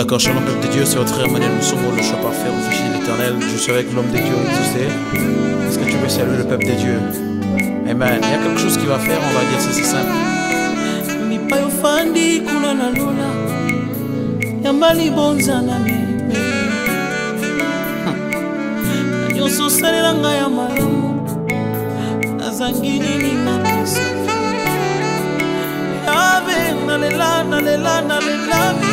D'accord, shalom peuple de Dieu, c'est votre frère Manuel Moussomo, le choix parfait, de l'éternel. Je suis avec l'homme de Dieu, tu sais. Est-ce que tu veux saluer le peuple de Dieu Amen. Il y a quelque chose qui va faire, on va dire, c'est simple. mipai ofandi kuna na lola yamba libonza na mime na nyonso osalela ngai ya malamu nazangi nini napesa yave nalela nalela nalela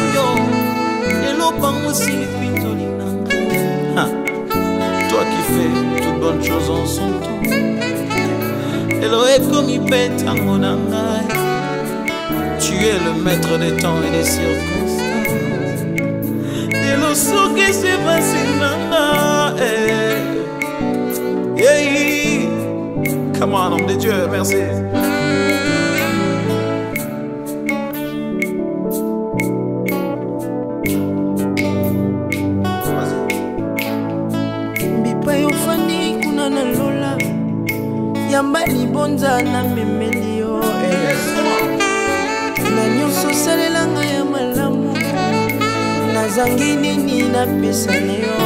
Toi qui fais toute bonne chose en son temps. Tu es le maître des temps et des circonstances. lelo soki sepasi nanga! Come on, homme de Dieu, merci. Yamba libonza na memeli yo eh. na nyonso osalela ngai ya malamu nazangi nini napesa na yo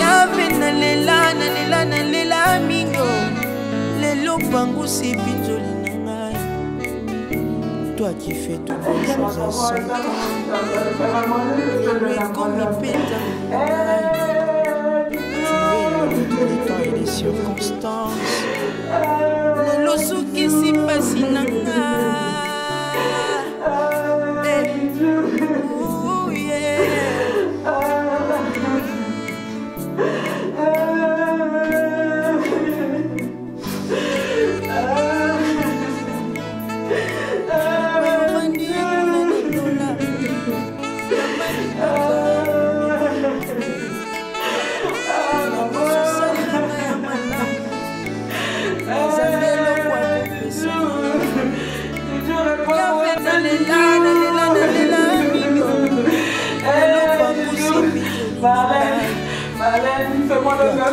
yave nalela nalela nalela mingo lelo pangusi epinzoli na ngai toi qui fais toutes les choses à son temps ekomi peta Tu es le maître des temps et des circonstances. lelo sukisi mpasi na ngai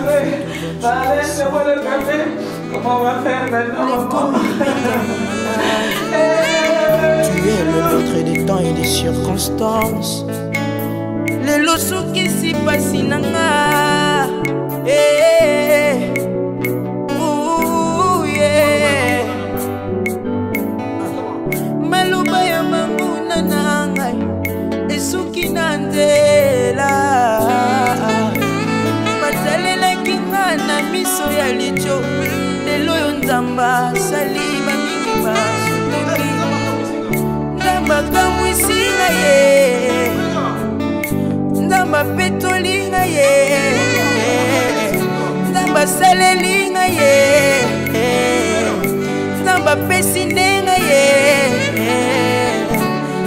fais-moi le café. Marlène, fais-moi le café. Comment on va faire maintenant? Tu es le maître des temps et des circonstances. lelo soki sipasi na nga Eh, nzambe apetoli nga ye nzambe asaleli nga ye nzambe apesi nde nga ye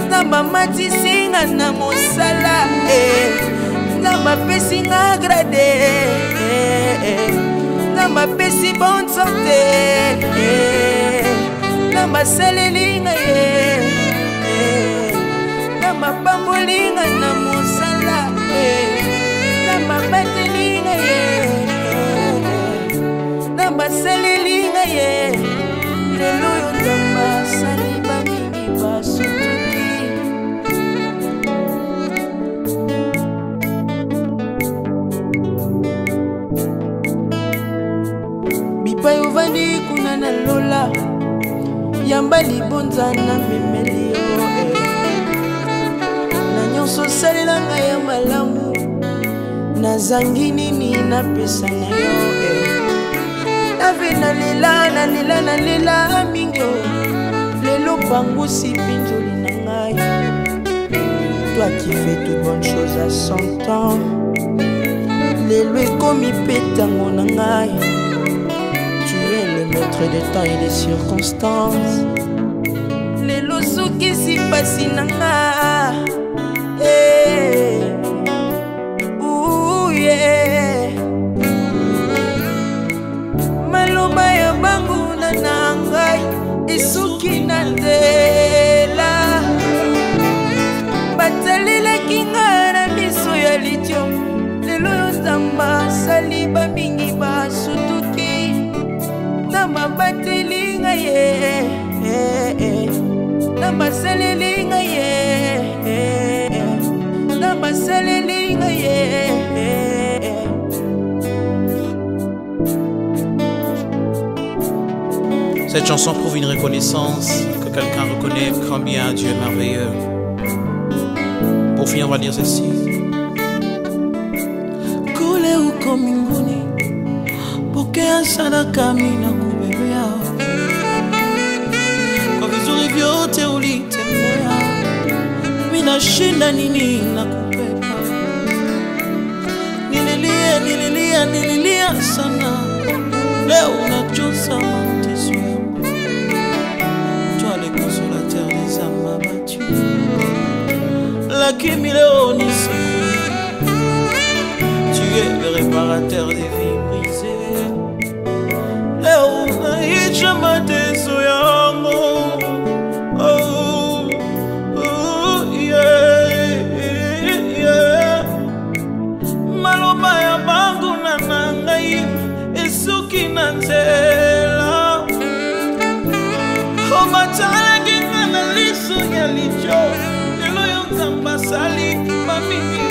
nzambe amatisi nga na mosala eh. nzambe apesi nga grade eh. nzambe apesi bonne sante eh. nzambe asaleli nga ye nzambe apamboli nga na mosala na mabeteli na ye? Na baseleli na ye? Lelo yo nde basali bamingi basutuki bipai ovandi kuna na lola. Yamba libonza na memeli. Nyonso osalela ngai ya malamu. Nazangi nini napesa na yo eh. nave nalela nalela nalela mingi o lelo pangusi mpinzoli na ngai. Toi qui fais toute bonne chose à son temps. Lelo ekomi mpe ntango na ngai. Tu es le maître des temps et des circonstances. Lelo soki sipasi na nga ye na ye Cette chanson prouve une reconnaissance que quelqu'un reconnaît combien Dieu est merveilleux. Pour finir, on va dire ceci. kule uko mbinguni pokea sadaka mina minashinda nini na kupepa nililia nililia nililia toi le consolateur des âmes abattues lakini leo ni siku. Tu es le réparateur des vies maloba ya banguna na ngai esuki na nzela. Obatalaki nga na liso ya lijo lelo yo nzambe asali bamingi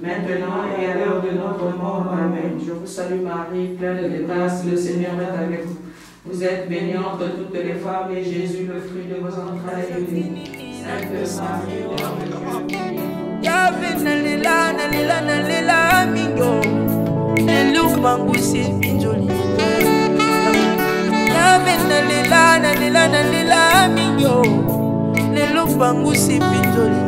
maintenant et à l'heure de notre mort. Amen. Je vous salue Marie, pleine de grâce, le Seigneur est avec vous. Vous êtes bénie entre toutes les femmes et Jésus, le fruit de vos entrailles, est béni. Sainte Marie, Mère de Dieu, nalela nalela nalela mingo eluk bangusi pinzoli yave nalela nalela nalela mingo leluk bangusi pinzoli nanga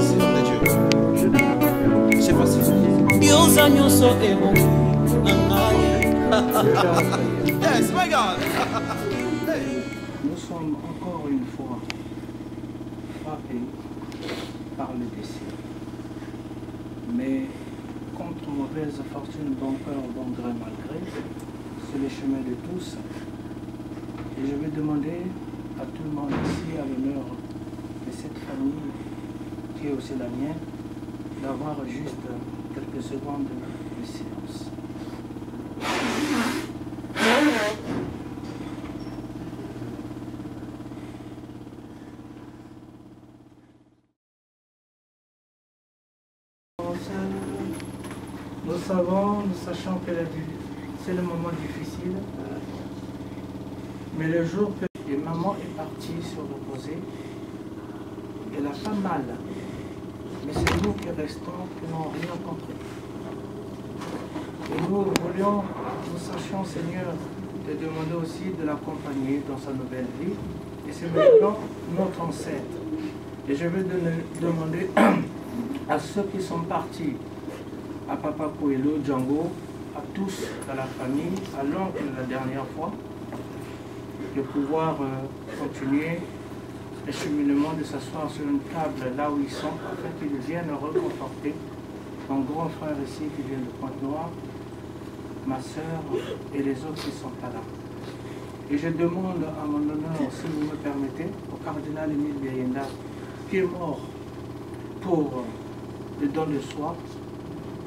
si. bioza nyonso ebongi na ngai Yes, my God. Nous sommes encore une fois frappés par le décès. Mais contre mauvaise fortune, bon cœur, bon gré, malgré, c'est le chemin de tous. Et je vais demander à tout le monde ici, à l'honneur de cette famille, qui est aussi la mienne, d'avoir juste quelques secondes de silence. Nous savons, nous sachons que c'est le moment difficile. Mais le jour que maman est partie se reposer, elle a pas mal. Mais c'est nous qui restons, qui n'avons rien compris. Et nous voulions, nous sachions, Seigneur, te demander aussi de l'accompagner dans sa nouvelle vie. Et c'est maintenant notre ancêtre. Et je donner- demander à ceux qui sont partis, à Papa Coelho, Django, à tous dans la famille, à l'oncle la dernière fois, de pouvoir euh, continuer cheminement, de s'asseoir sur une table là où ils sont, afin qu'ils viennent reconforter mon grand frère ici qui vient de Pointe-Noire, ma soeur et les autres qui sont là. Et je demande à mon honneur, si vous me permettez, au cardinal Émile Biayenda, qui est mort pour euh, le don de soi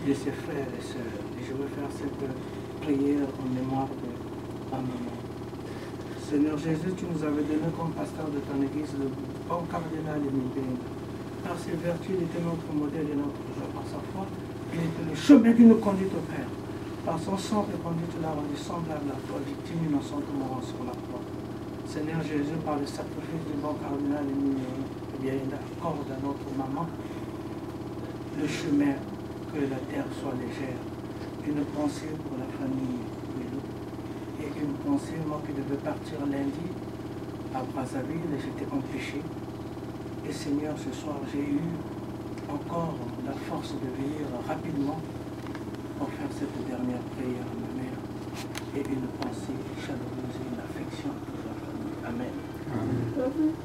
de ses frères et sœurs. Et je veux faire cette prière en mémoire de ma maman. Seigneur Jésus, tu nous avais donné comme pasteur de ton église le bon cardinal Biayenda. Par ses vertus, il était notre modèle et notre joie. Par sa foi, il était le chemin qui nous conduit au Père. Par son sang répandu, tu l'as rendu semblable à toi, victime innocente mourant sur la croix. Seigneur Jésus, par le sacrifice du bon cardinal Emilion, eh bien, il accorde à notre maman le chemin que la terre soit légère. Une pensée pour la famille et une pensée, moi qui devais partir lundi à Brazzaville et j'étais empêché. Et Seigneur, ce soir, j'ai eu encore la force de venir rapidement pour faire cette dernière prière à ma mère et une pensée chaleureuse et une affection pour la famille. Amen. Ungamya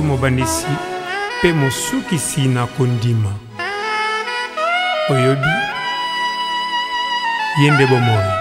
yesu mobandisi mpe mosukisi na kondima. Oyobi ye nde bomoi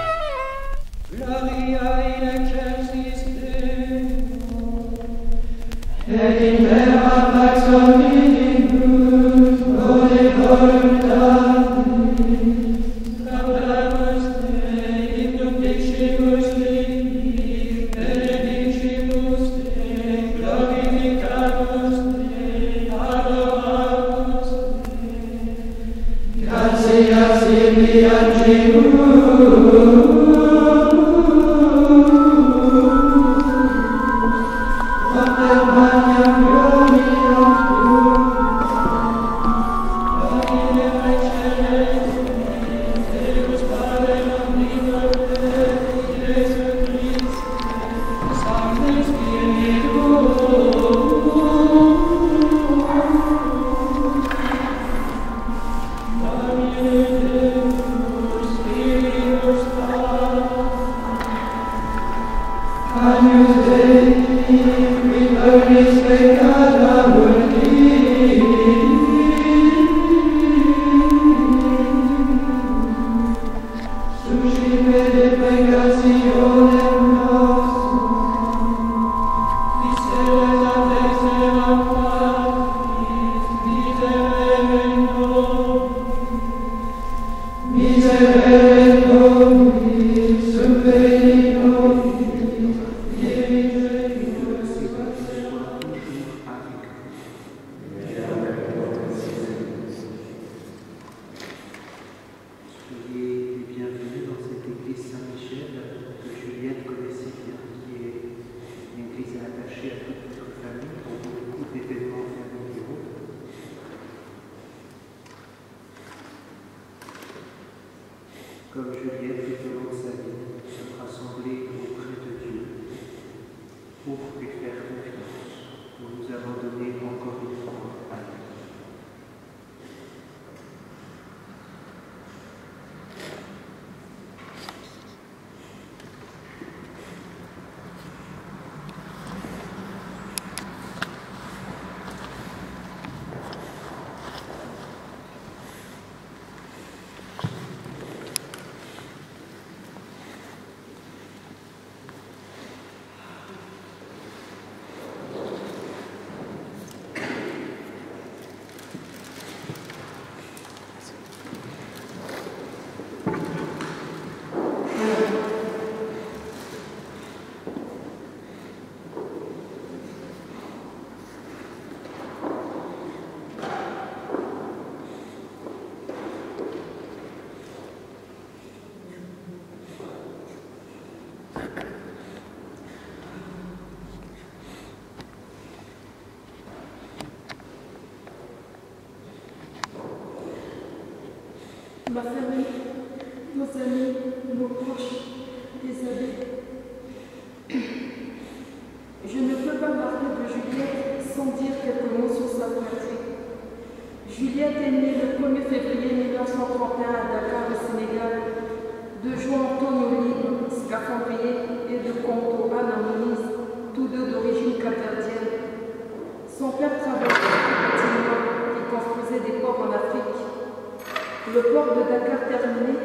Le port de Dakar terminé,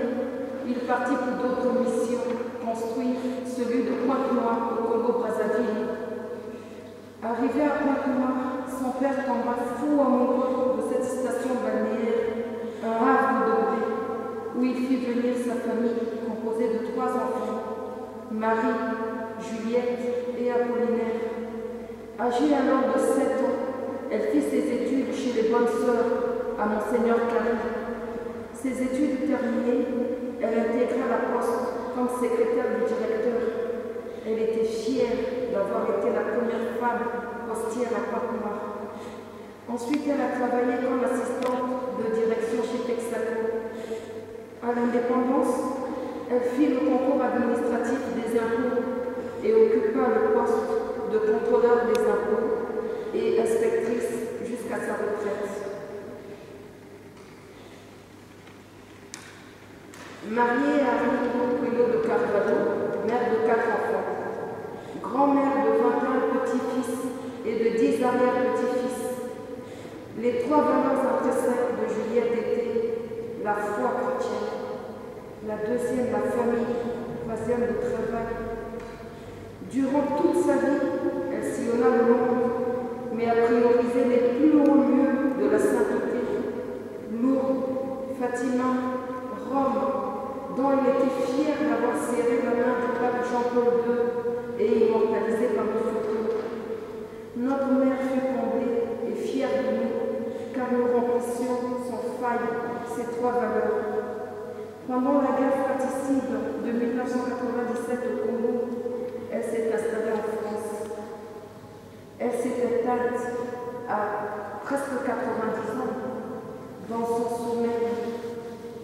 il partit pour d'autres missions, construire celui de Pointe-Noire au Congo-Brazzaville. Arrivé à Pointe-Noire, son père tomba fou amoureux de cette station balnéaire, un havre de paix, où il fit venir sa famille composée de trois enfants, Marie, Juliette et Apollinaire. Âgée alors de 7 ans, elle fit ses études chez les bonnes sœurs à Monseigneur Carré. Ses études terminées, elle intégra la poste comme secrétaire du directeur. Elle était fière d'avoir été la première femme postière à Pointe-Noire. Ensuite, elle a travaillé comme assistante de direction chez Texaco. À l'indépendance, elle fit le concours administratif des impôts et occupa le poste de contrôleur des impôts et inspectrice jusqu'à sa retraite. Mariée à Rico Puelo de Carvalho, mère de quatre enfants, grand-mère de 21 petits-fils et de 10 arrière-petits-fils. Les trois valeurs intrinsèques de Juliette étaient la foi chrétienne, la deuxième la famille, troisième le travail. Durant toute sa vie, elle sillonna le monde, mais a priorisé les plus hauts lieux de la sainteté. Lourdes, Fatima, Rome, dont elle était fière d'avoir serré la main du pape Jean-Paul II et immortalisé par le photo. Notre mère fut comblée et fière de nous, car nous remplissions sans faille ces trois valeurs. Pendant la guerre fratricide de 1997 au Congo, elle s'est installée en France. Elle s'est éteinte à presque 90 ans dans son sommeil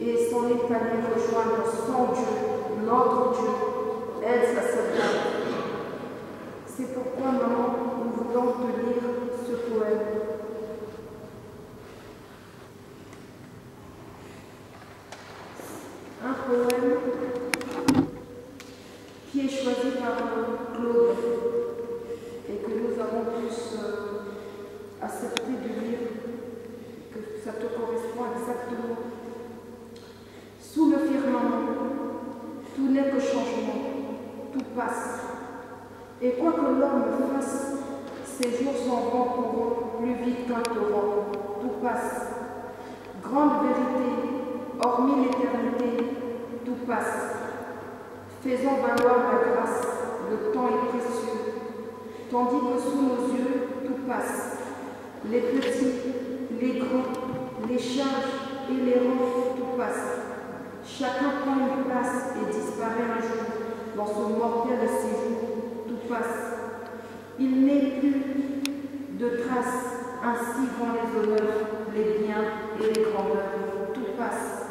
et est allée rejoindre son Dieu, notre Dieu, elle sa sauvage. C'est pourquoi, maman, nous voulons te lire ce poème. Un poème qui est choisi par Claude et que nous avons tous euh, accepté de lire, que ça te correspond exactement. Sous le firmament, tout n'est que changement, tout passe. Et quoi que l'homme fasse, ses jours s'en vont pour plus vite qu'un torrent, tout passe. Grande vérité, hormis l'éternité, tout passe. Faisons valoir la grâce, le temps est précieux, tandis que sous nos yeux, tout passe. Les petits, les grands, les charges et les rangs, tout passe. Chacun prend une place et disparaît un jour dans son mortel séjour, tout passe. Il n'est plus de traces, ainsi vont les honneurs, les biens et les grandeurs, tout passe.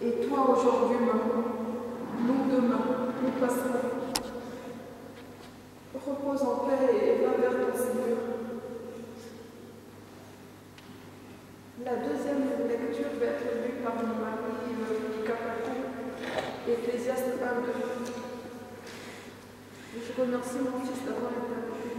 Et toi aujourd'hui, maman, nous demain, nous passerons. Repose en paix et va vers ton Seigneur. La deuxième lecture va être lue par mon mari euh, Capato, Ecclésiaste 1 Je remercie mon fils d'avoir été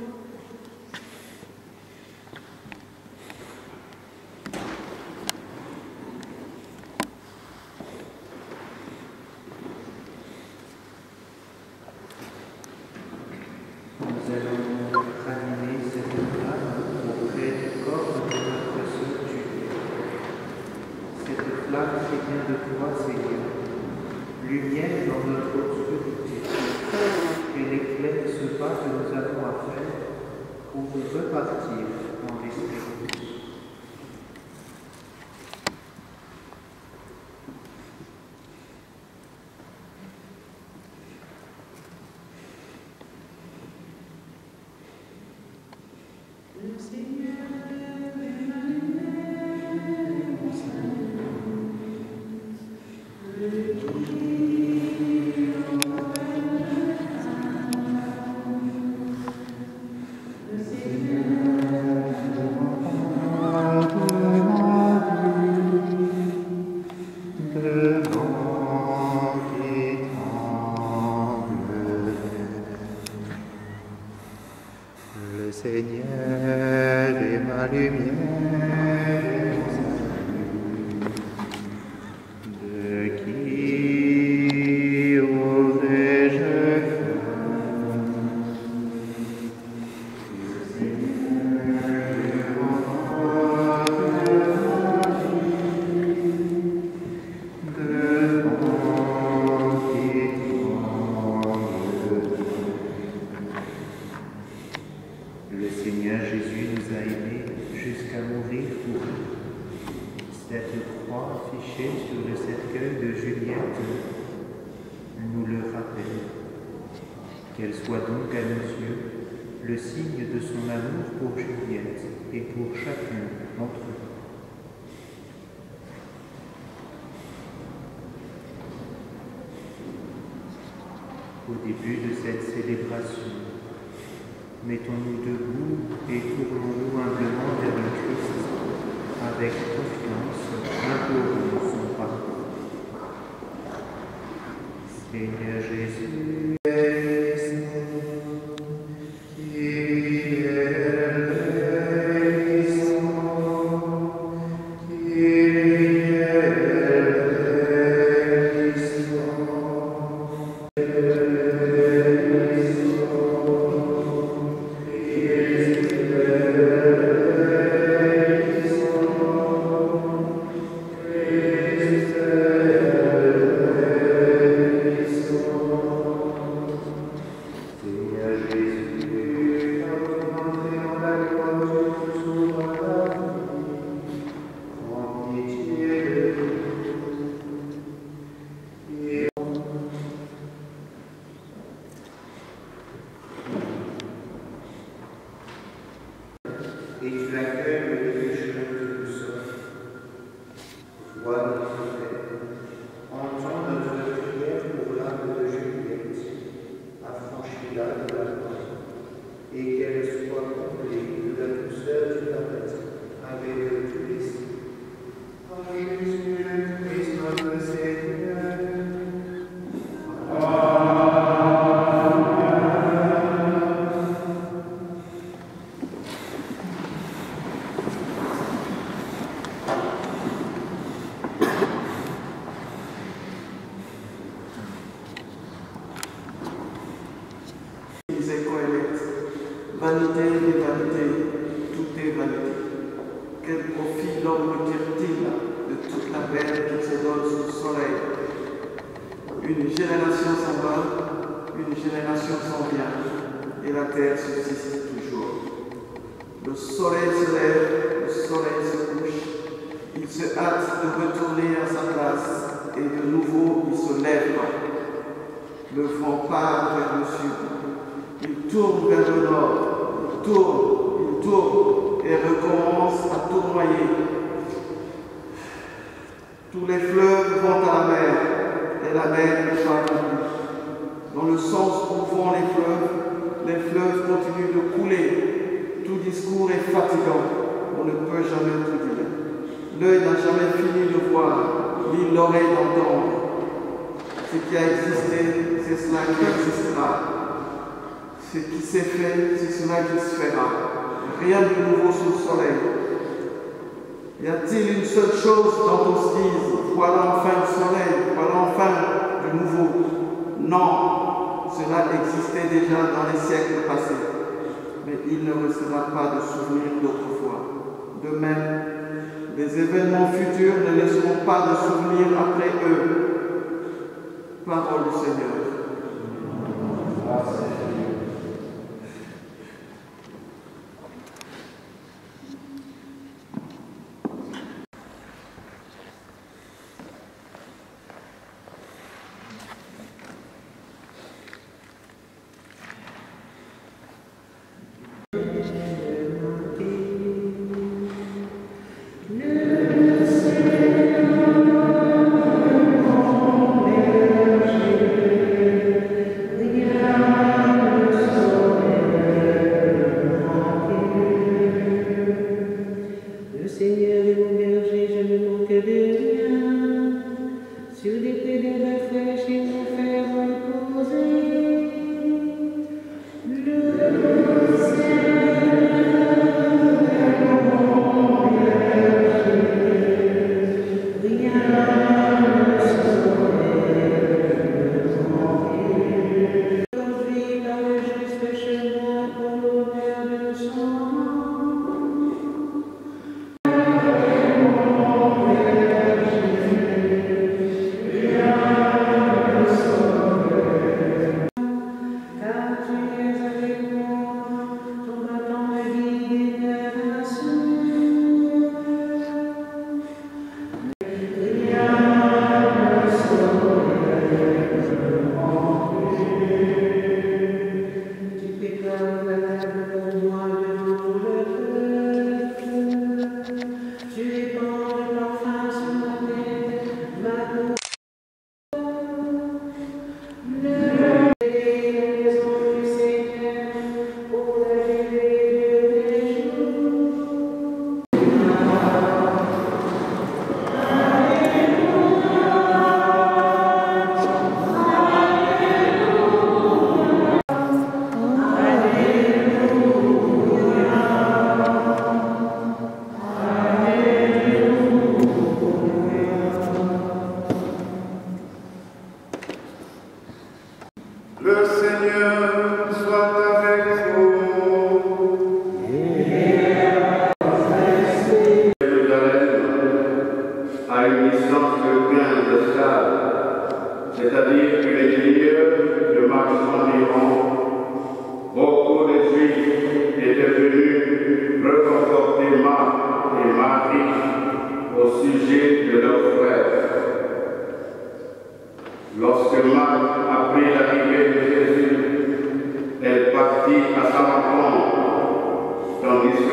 Au début de cette célébration, mettons-nous debout et tournons-nous humblement vers le Christ avec confiance, implorons son pardon. Seigneur Jésus. il ne recevra pas de souvenirs d'autrefois. De même, les événements futurs ne laisseront pas de souvenirs après eux. Parole du Seigneur. Merci.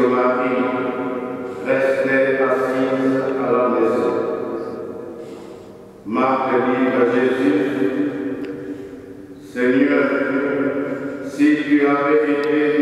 que Marie restait assise à la maison. Marc dit à Jésus, Seigneur, si tu avais été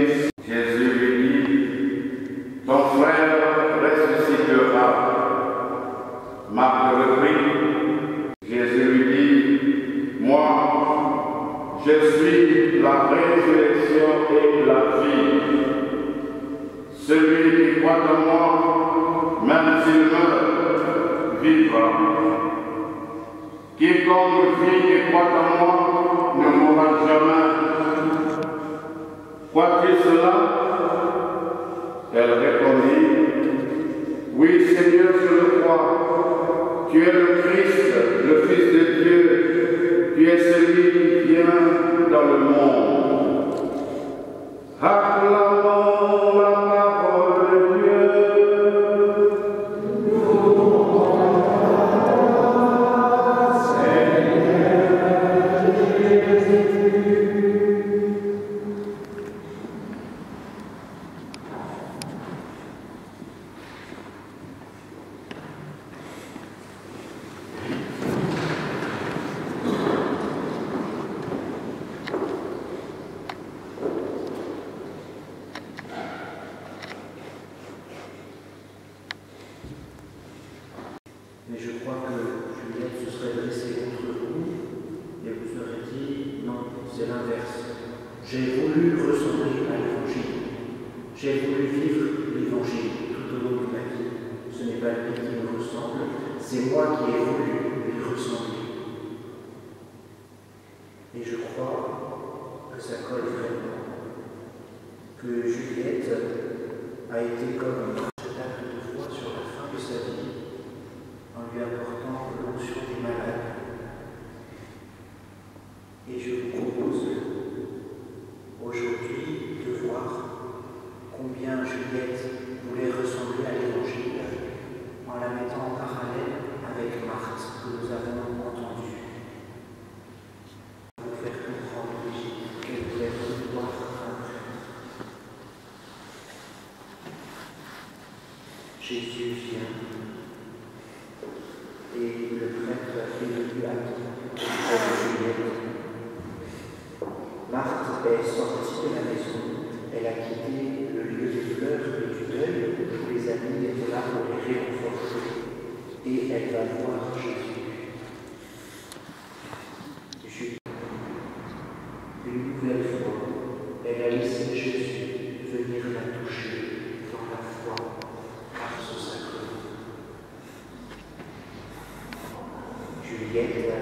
Juliette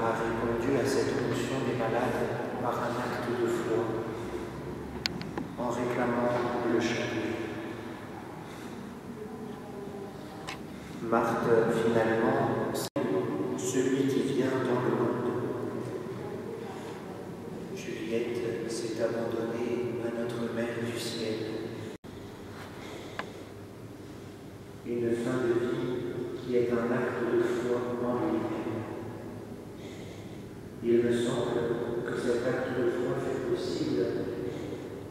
a répondu à cette onction des malades par un acte de foi en réclamant le chapelet. Marthe, finalement, c'est celui qui vient dans le monde. Juliette s'est abandonnée à notre Mère du ciel. Une fin de vie qui est un acte de foi en lui me semble que cet acte de foi est possible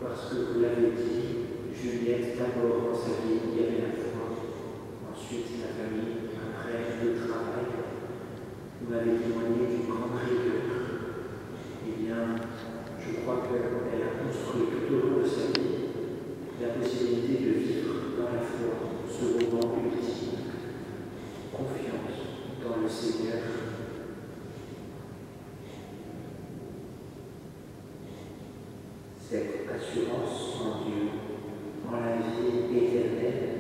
parce que vous l'avez dit, Juliette, d'abord dans sa vie, il y avait la foi, ensuite la famille, après le travail. Vous m'avez témoigné d'une grande rigueur. Eh bien, je crois qu'elle a construit tout au long de sa vie la possibilité de vivre dans la foi ce moment ultime. Confiance dans le Seigneur cette assurance en Dieu, en la vie éternelle.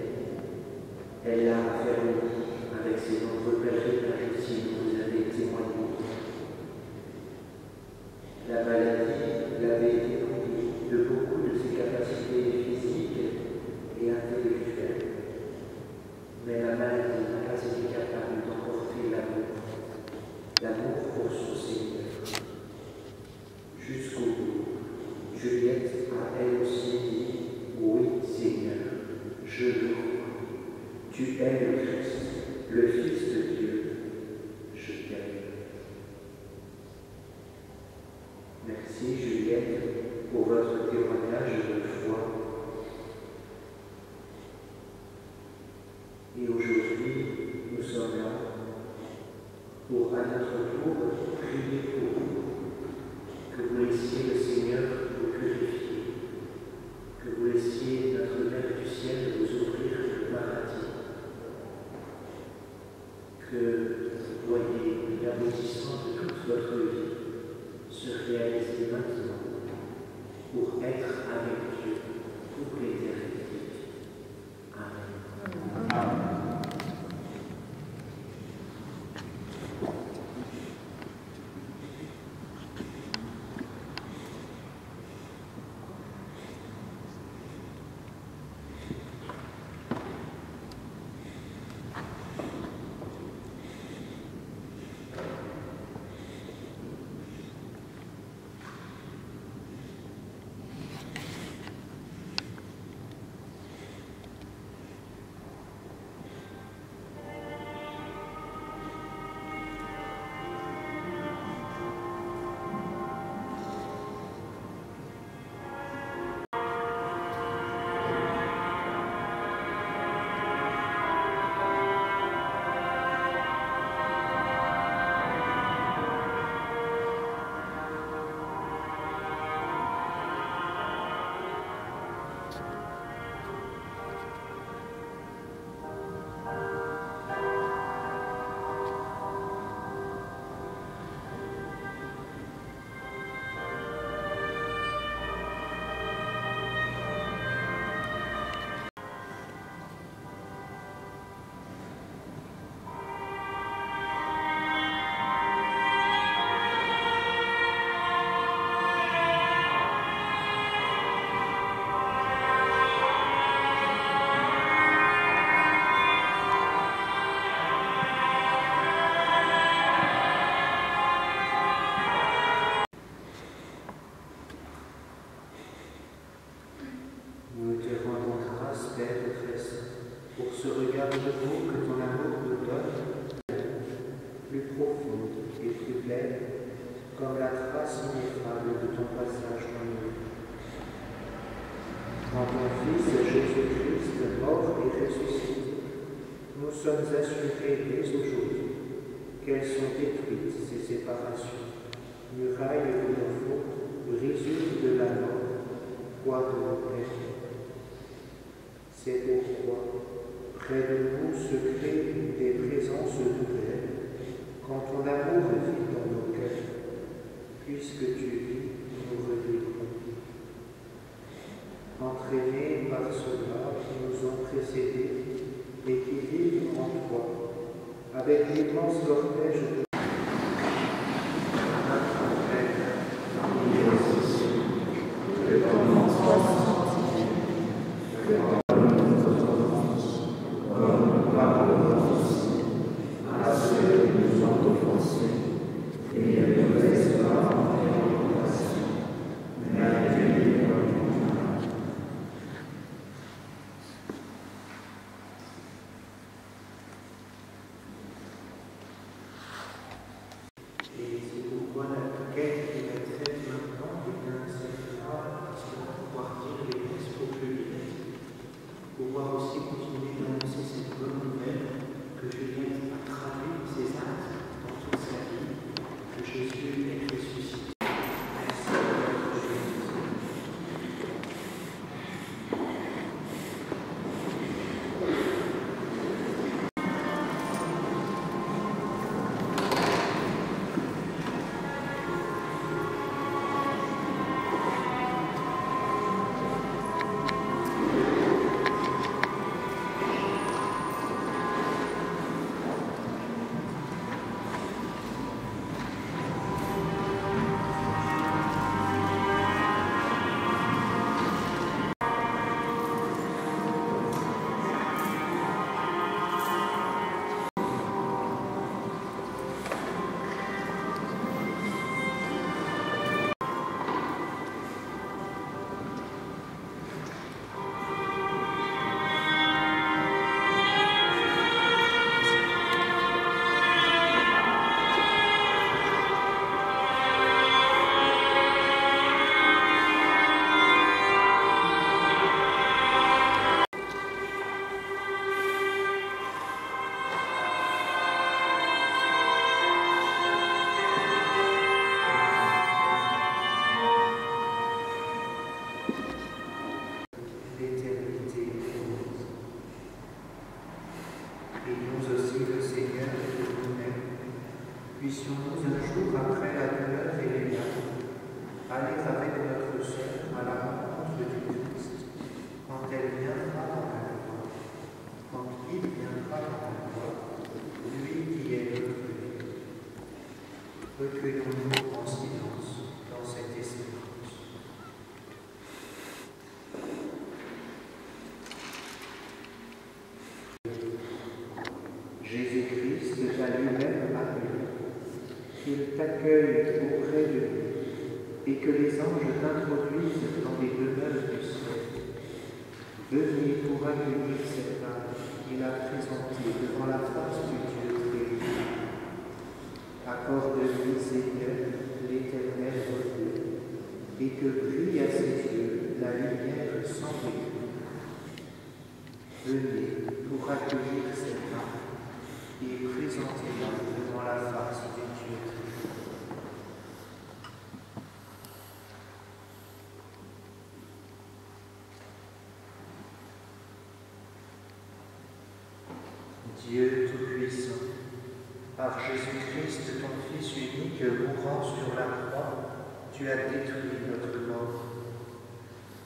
Elle l'a affermie avec ses nombreux Senhor nos é subtrai desde o jugo, que eles são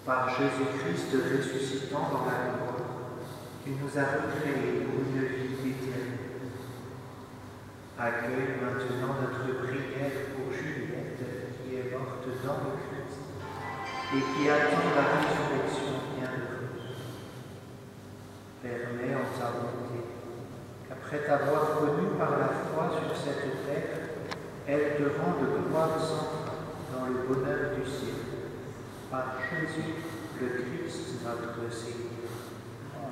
par Jésus-Christ ressuscitant dans la gloire, qui nous a recréés pour une vie éternelle. Accueille maintenant notre prière pour Juliette, qui est morte dans le Christ et qui attend la résurrection bienheureuse. Permets en ta bonté qu'après t'avoir connue par la foi sur cette terre, elle te rende gloire sans dans le bonheur du ciel par Jésus le Christ, notre Seigneur.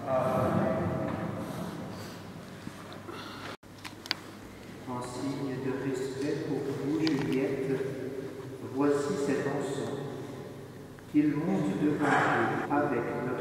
Amen. En signe de respect pour vous, Juliette, voici cet ensemble. Il monte devant vous avec le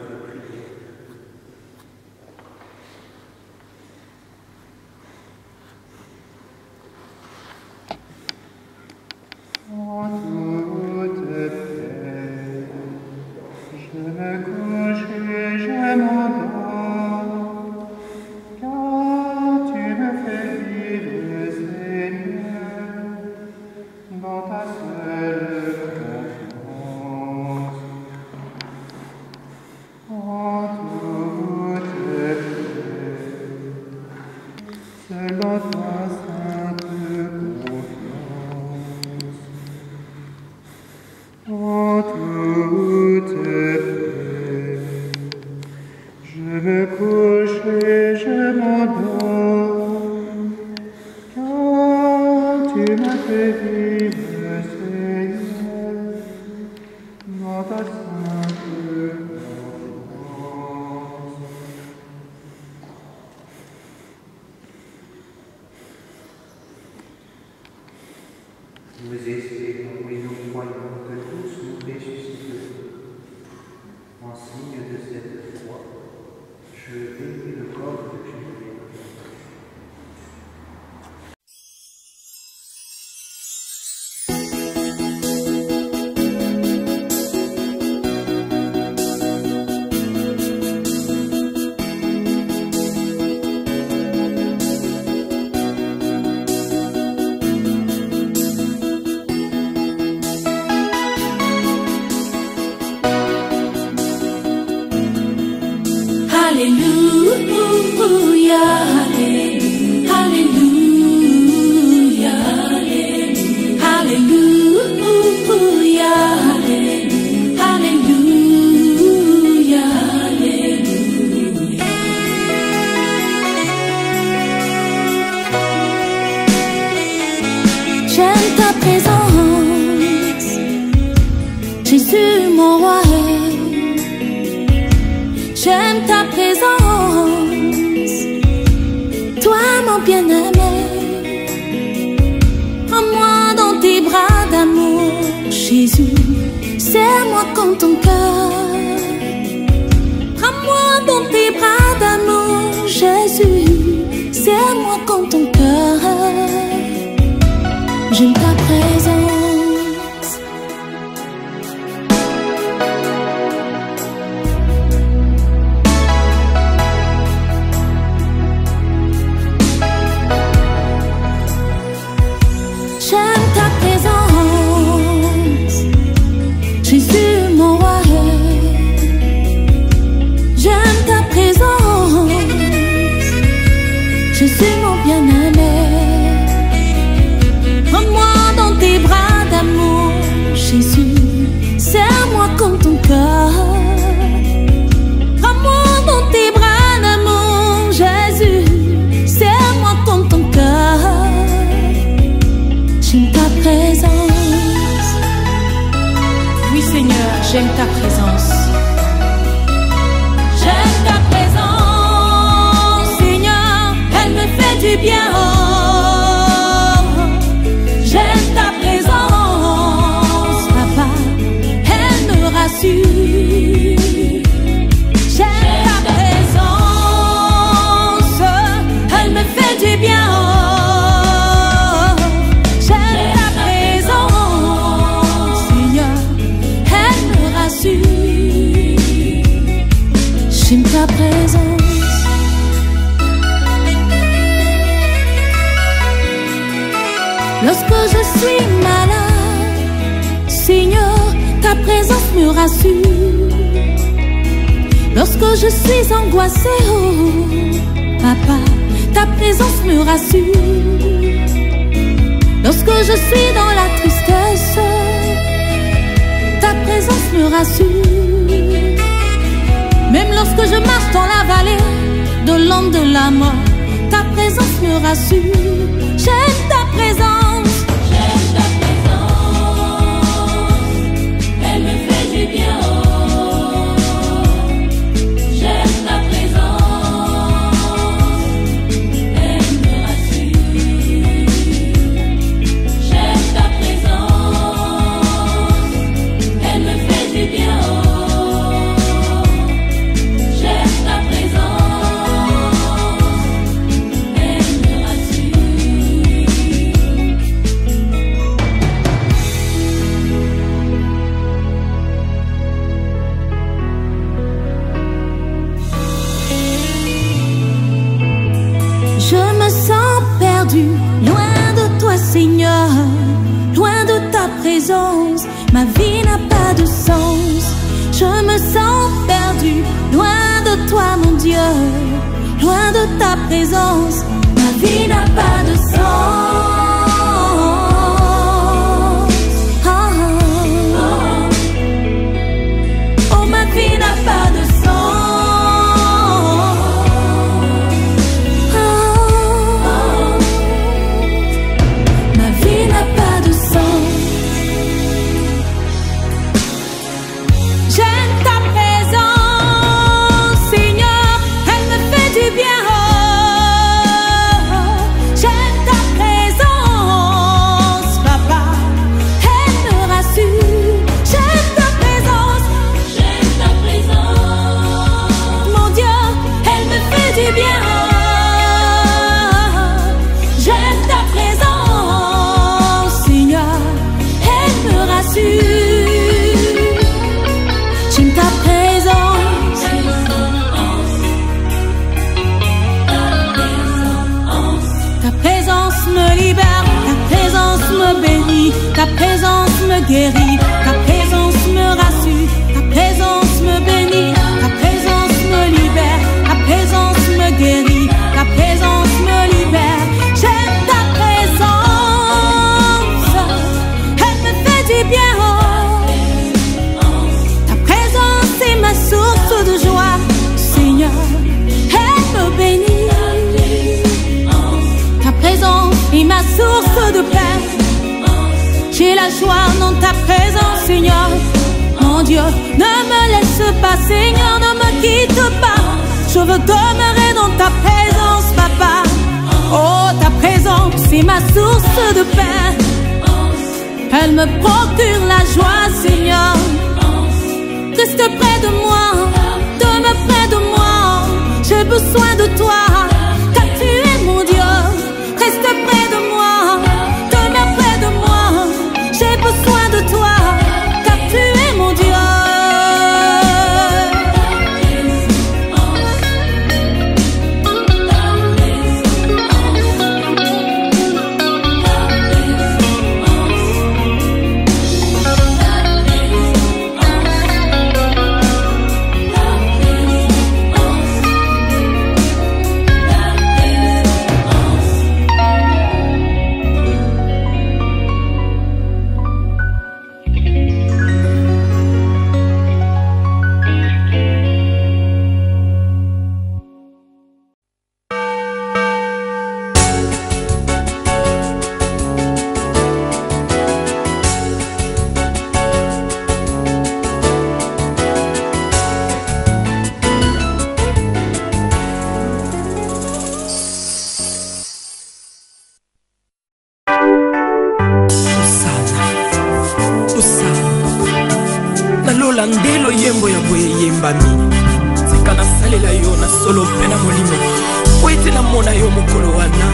wana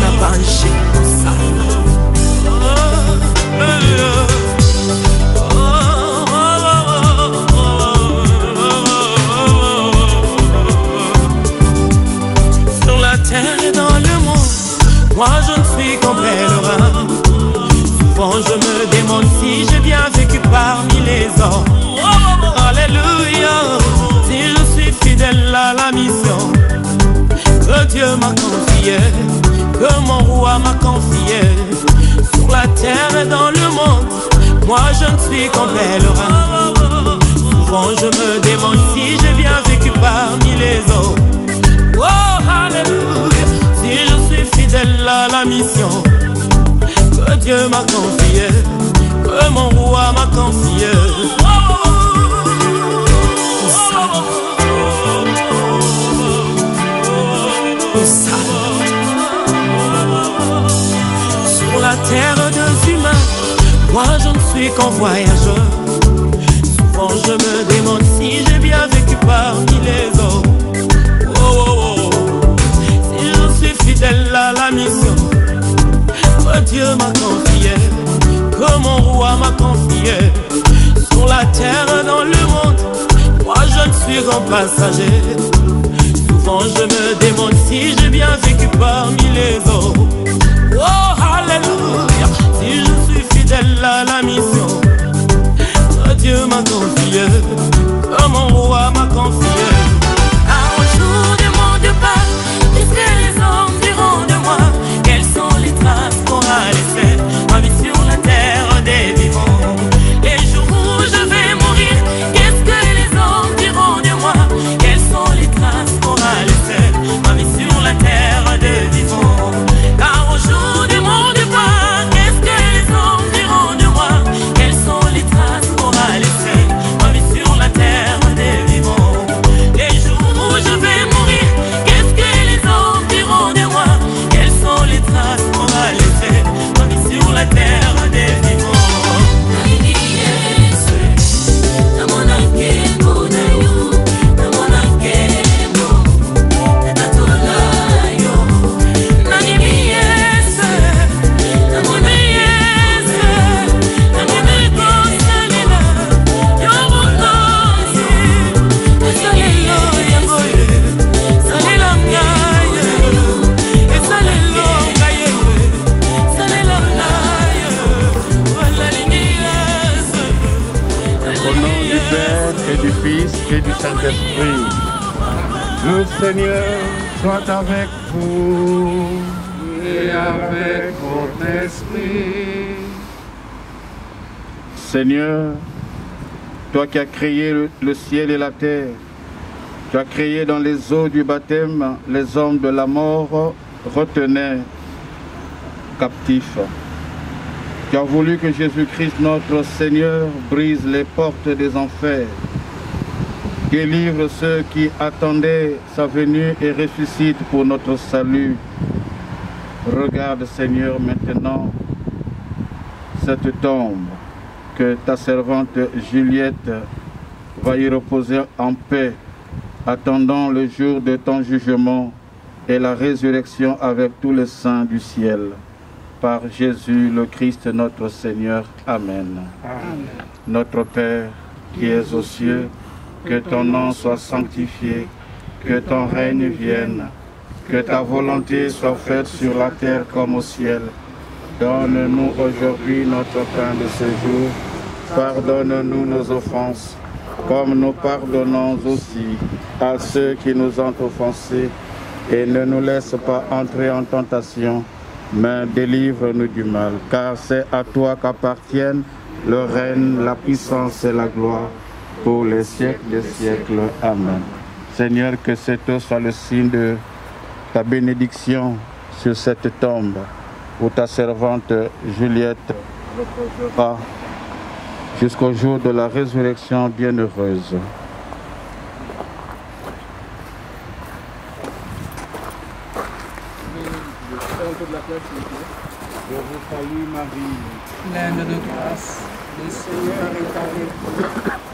na bange Sur la terre et dans le monde, moi je ne suis qu'un pèlerin. Souvent je me demande si j'ai bien vécu parmi les hommes. Dieu m'a confié, que mon roi m'a confié. Sur la terre et dans le monde, moi je ne suis qu'un pèlerin. Souvent je me demande si j'ai bien vécu parmi les autres. Oh, Alléluia, si je suis fidèle à la mission que Dieu m'a confié, que mon roi m'a confiée. Terre des humains, moi je ne suis qu'un voyageur. Souvent je me demande si j'ai bien vécu parmi les autres. Oh, oh, oh. Si je suis fidèle à la mission que Dieu m'a confiée, que mon roi m'a confiée. Sur la terre, dans le monde, moi je ne suis qu'un passager. Souvent je me demande si j'ai bien vécu parmi les autres. Mission que Dieu m'a confiée, que mon roi Seigneur soit avec vous et avec votre esprit. Seigneur, toi qui as créé le, ciel et la terre, tu as créé dans les eaux du baptême les hommes de la mort retenus captifs. Tu as voulu que Jésus-Christ, notre Seigneur, brise les portes des enfers, délivre ceux qui attendaient sa venue et ressuscite pour notre salut. Regarde, Seigneur, maintenant cette tombe que ta servante Juliette va y reposer en paix, attendant le jour de ton jugement et la résurrection avec tous les saints du ciel par Jésus le Christ notre Seigneur. Amen. Notre Père qui es aux cieux, que ton nom soit sanctifié, que ton règne vienne, que ta volonté soit faite sur la terre comme au ciel. Donne-nous aujourd'hui notre pain de ce jour. Pardonne-nous nos offenses, comme nous pardonnons aussi à ceux qui nous ont offensés. Et ne nous laisse pas entrer en tentation, mais délivre-nous du mal, car c'est à toi qu'appartiennent le règne, la puissance et la gloire pour les siècles des siècles. Amen. Seigneur, que cette eau soit le signe de ta bénédiction sur cette tombe où ta servante Juliette jusqu'au jour de la résurrection bienheureuse. Je vous salue Marie, pleine de grâce, le Seigneur est avec vous.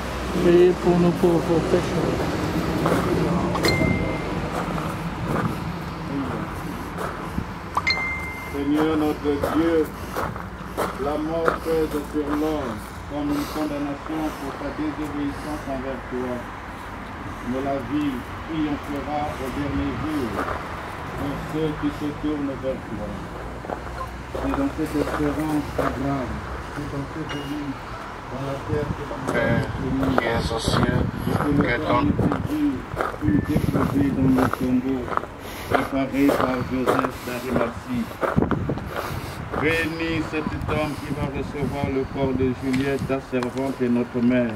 priez pour nous pauvres pécheurs. Seigneur notre Dieu, la mort pèse sur l'homme, comme une condamnation pour ta désobéissance envers toi. Mais la vie triomphera au dernier jour pour ceux qui se tournent vers toi. C'est dans cette espérance grave, c'est dans cette vie Père qui es aux cieux, que ton préparé par Joseph d'Arimathie. Bénis cet homme qui va recevoir le corps de Juliette, ta servante et notre mère.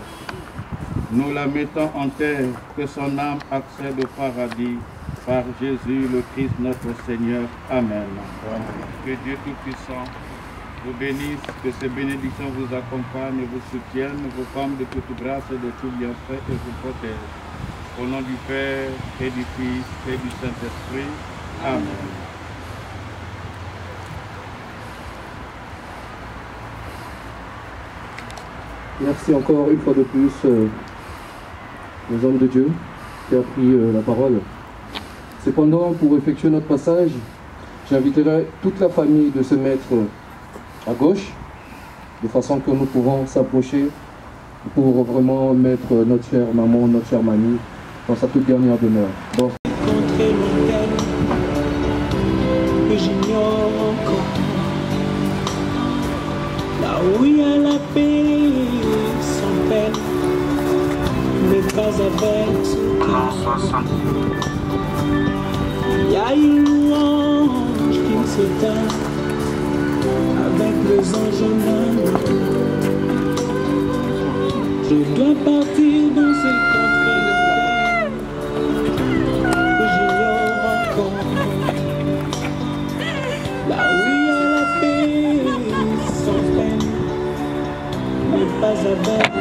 Nous la mettons en terre, que son âme accède au paradis par Jésus le Christ notre Seigneur. Amen. Que Dieu Tout-Puissant vous bénisse, que ces bénédictions vous accompagnent et vous soutiennent, vous forment de toute grâce et de tout bienfait et vous protègent. Au nom du Père et du Fils et du Saint-Esprit. Amen. Merci encore une fois de plus euh, aux hommes de Dieu qui a pris euh, la parole. Cependant, pour effectuer notre passage, j'inviterai toute la famille de se mettre à gauche, de façon que nous pourrons s'approcher pour vraiment mettre notre chère maman, notre chère mamie dans sa toute dernière demeure. Donc. Là où il y a la paix sans peine, mais pas avec ce cœur. Il y a une louange qui s'éteint avec les anges. Je dois partir dans cette contrée de paix que j'ignore encore. Là où il y a la paix sans peine, mais pas avec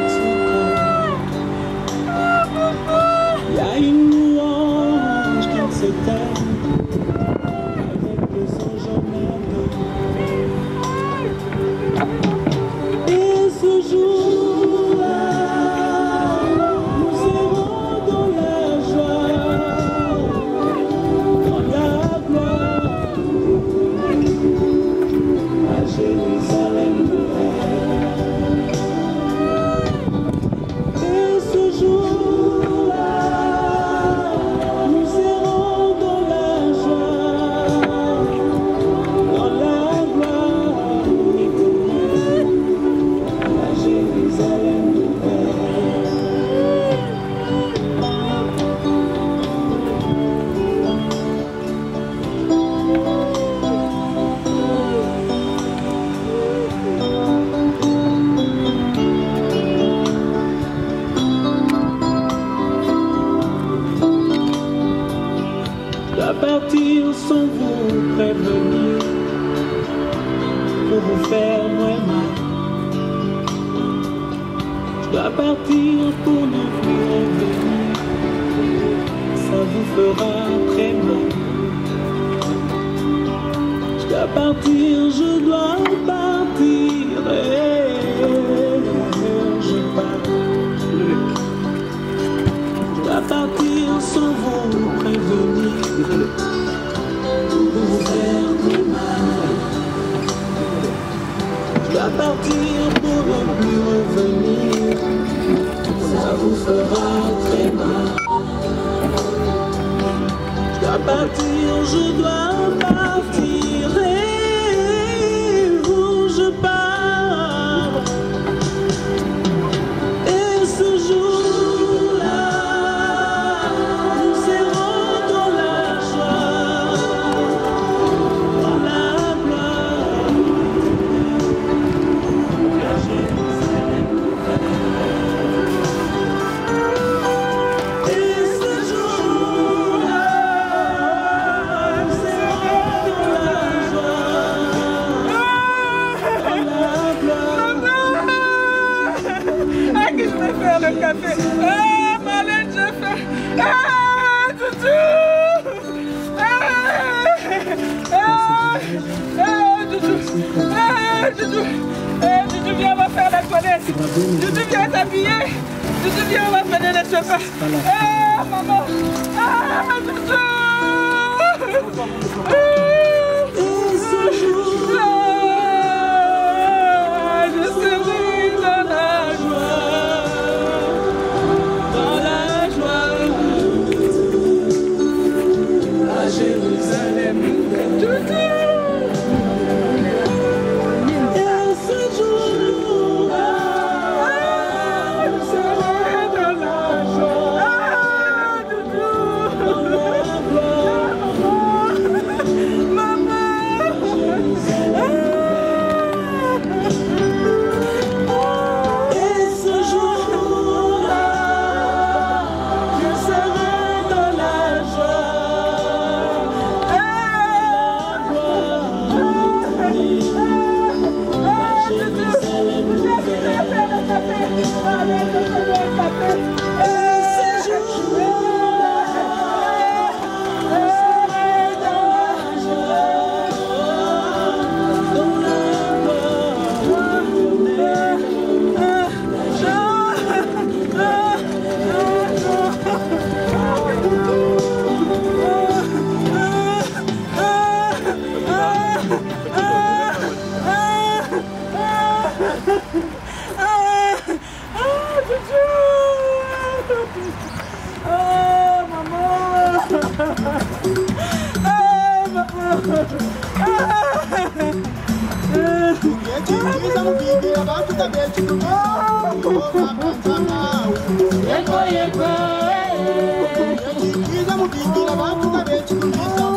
Comigo, levanta na mente, comigo,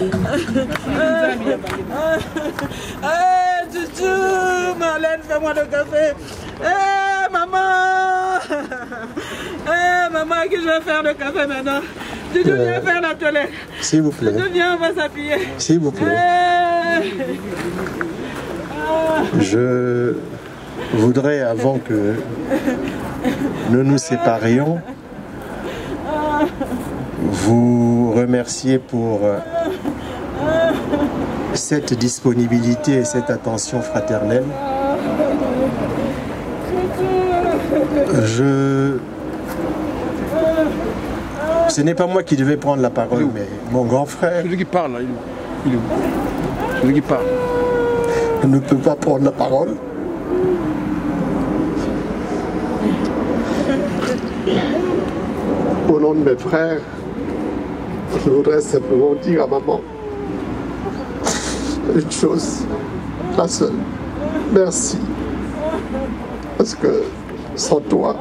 Eh, Tutu, Marlène, fais-moi le café. Eh, maman. Eh, maman, qui je vais faire le café maintenant? Tutu, viens faire la toilette. S'il vous plaît. Tutu, viens, on va s'appuyer. S'il vous plaît. Eh. Je voudrais, avant que nous nous séparions, vous remercier pour euh, cette disponibilité et cette attention fraternelle. Je... Ce n'est pas moi qui devais prendre la parole, mais mon grand frère. Celui qui parle, là, il est où Il Celui qui parle. ne peut pas prendre la parole. Au nom de mes frères, je voudrais simplement dire à maman une chose, la seule. Merci. Parce que sans toi,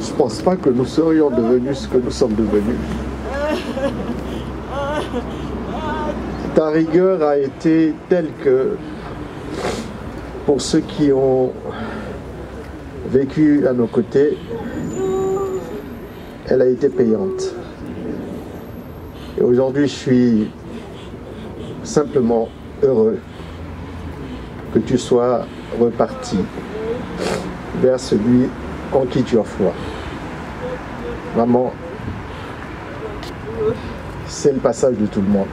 je ne pense pas que nous serions devenus ce que nous sommes devenus. Ta rigueur a été telle que pour ceux qui ont vécu à nos côtés, elle a été payante. Et aujourd'hui, je suis simplement heureux que tu sois reparti vers celui en qui tu as foi. Maman, c'est le passage de tout le monde.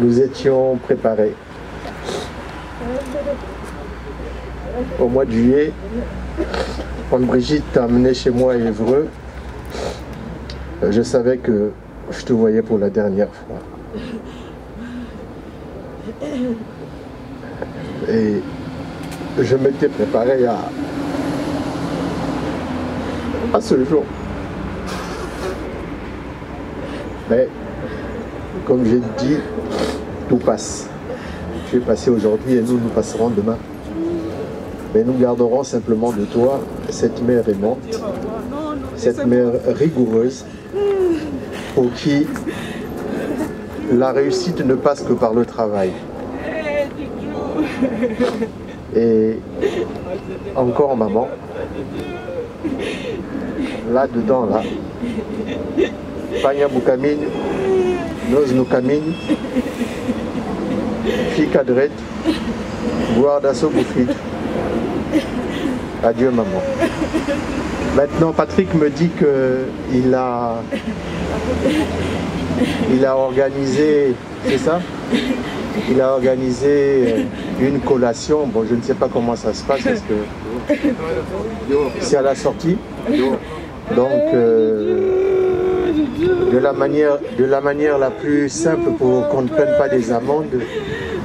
nous étions préparés. Au mois de juillet, quand Brigitte t'a amené chez moi à Évreux, je savais que je te voyais pour la dernière fois. Et je m'étais préparé à, ce jour. Mais, comme j'ai dit, tout passe. Tu es passé aujourd'hui et nous, nous passerons demain. Mais nous garderons simplement de toi cette mère aimante, cette mère rigoureuse, pour qui la réussite ne passe que par le travail. Et encore maman, là-dedans, là, Panya Boukamine, Noz Noukamine, Fika Guardasso. Adieu maman. Maintenant Patrick me dit qu'il a il a organisé, c'est ça? Il a organisé une collation. Bon, je ne sais pas comment ça se passe parce que c'est à la sortie. Donc, euh, de, la manière, de la manière la plus simple pour qu'on ne prenne pas des amendes,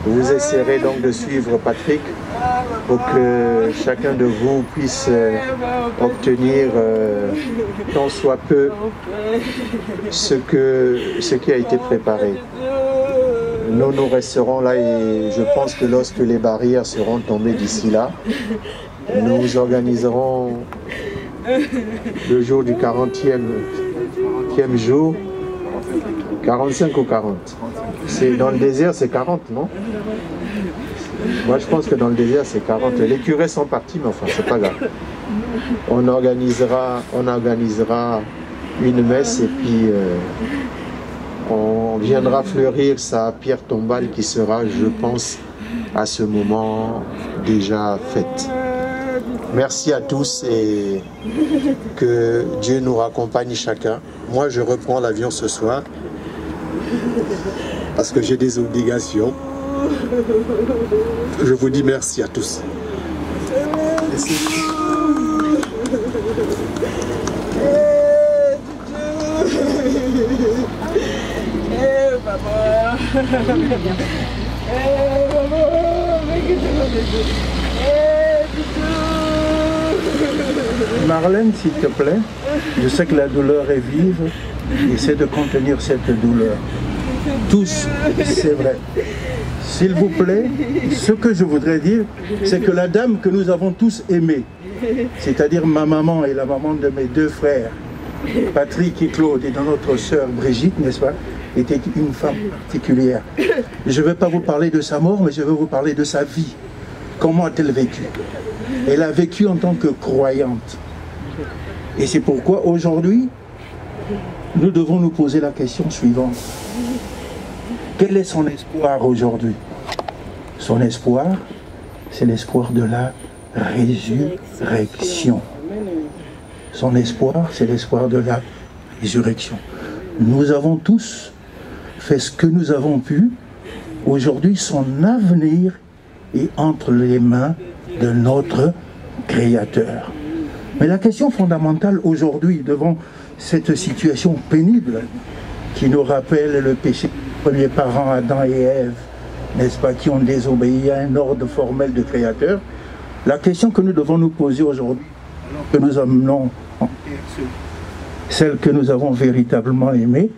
vous essaierez donc de suivre Patrick pour que chacun de vous puisse euh, obtenir euh, tant soit peu ce, que, ce qui a été préparé. Nous, nous resterons là et je pense que lorsque les barrières seront tombées d'ici là, nous organiserons le jour du 40e, jour, 45 ou 40. C'est dans le désert, c'est 40, non? Moi, je pense que dans le désert, c'est 40. Les curés sont partis, mais enfin, c'est pas grave. On organisera, on organisera une messe et puis euh, on viendra fleurir sa pierre tombale qui sera, je pense, à ce moment déjà faite. Merci à tous et que Dieu nous raccompagne chacun. Moi, je reprends l'avion ce soir parce que j'ai des obligations. Je vous dis merci à tous. Marlène, s'il te plaît, je sais que la douleur est vive. Essaie de contenir cette douleur. Tous, c'est vrai. S'il vous plaît, ce que je voudrais dire, c'est que la dame que nous avons tous aimée, c'est-à-dire ma maman et la maman de mes deux frères, Patrick et Claude, et notre sœur Brigitte, n'est-ce pas, était une femme particulière. Je ne vais pas vous parler de sa mort, mais je vais vous parler de sa vie. Comment a-t-elle vécu? Elle a vécu en tant que croyante. Et c'est pourquoi aujourd'hui, nous devons nous poser la question suivante. Quel est son espoir aujourd'hui? Son espoir, c'est l'espoir de la résurrection. Son espoir, c'est l'espoir de la résurrection. Nous avons tous fait ce que nous avons pu. Aujourd'hui, son avenir est entre les mains de notre Créateur. Mais la question fondamentale aujourd'hui, devant cette situation pénible qui nous rappelle le péché premiers parents, Adam et Ève, n'est-ce pas, qui ont désobéi à un ordre formel de Créateur, la question que nous devons nous poser aujourd'hui, que nous amenons en celle que nous avons véritablement aimée,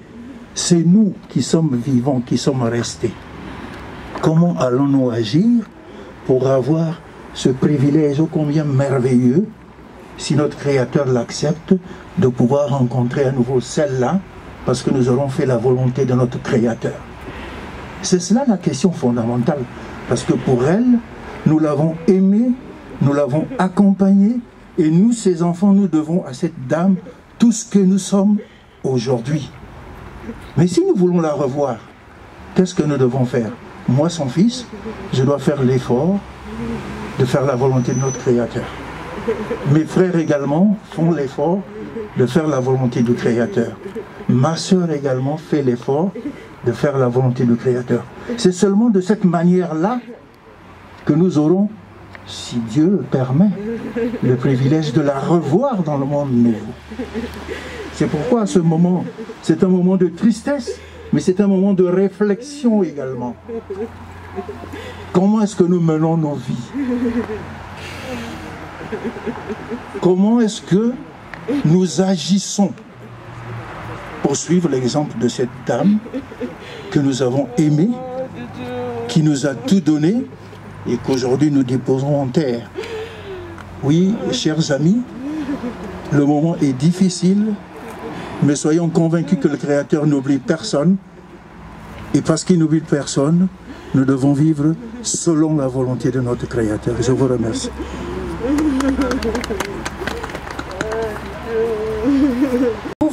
c'est nous qui sommes vivants, qui sommes restés. Comment allons-nous agir pour avoir ce privilège ô combien merveilleux, si notre Créateur l'accepte, de pouvoir rencontrer à nouveau celle-là parce que nous aurons fait la volonté de notre Créateur. C'est cela la question fondamentale, parce que pour elle, nous l'avons aimée, nous l'avons accompagnée, et nous, ses enfants, nous devons à cette dame tout ce que nous sommes aujourd'hui. Mais si nous voulons la revoir, qu'est-ce que nous devons faire? Moi, son fils, je dois faire l'effort de faire la volonté de notre Créateur. Mes frères également font l'effort de faire la volonté du Créateur. Ma soeur également fait l'effort de faire la volonté du Créateur. C'est seulement de cette manière-là que nous aurons, si Dieu le permet, le privilège de la revoir dans le monde nouveau. C'est pourquoi ce moment, c'est un moment de tristesse, mais c'est un moment de réflexion également. Comment est-ce que nous menons nos vies? Comment est-ce que nous agissons pour suivre l'exemple de cette dame que nous avons aimée, qui nous a tout donné et qu'aujourd'hui nous déposons en terre. Oui, chers amis, le moment est difficile, mais soyons convaincus que le Créateur n'oublie personne. Et parce qu'il n'oublie personne, nous devons vivre selon la volonté de notre Créateur. Je vous remercie.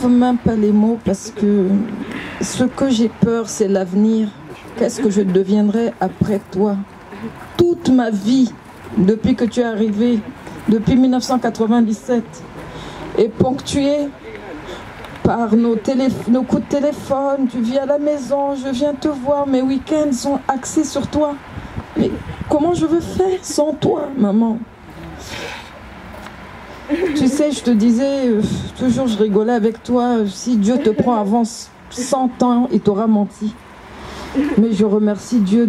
Même pas les mots parce que ce que j'ai peur, c'est l'avenir. Qu'est-ce que je deviendrai après toi? Toute ma vie, depuis que tu es arrivé, depuis 1997, est ponctuée par nos, nos coups de téléphone. Tu viens à la maison, je viens te voir, mes week-ends sont axés sur toi. Mais comment je veux faire sans toi, maman? tu sais, je te disais, euh, toujours je rigolais avec toi, euh, si Dieu te prend avant 100 ans, il t'aura menti. Mais je remercie Dieu